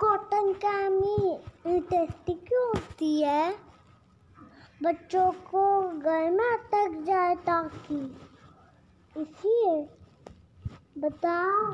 Cotton chemo tasty क्यों होती है। बच्चों को गर्मा तक जाए ताकि। इसलिए बताओ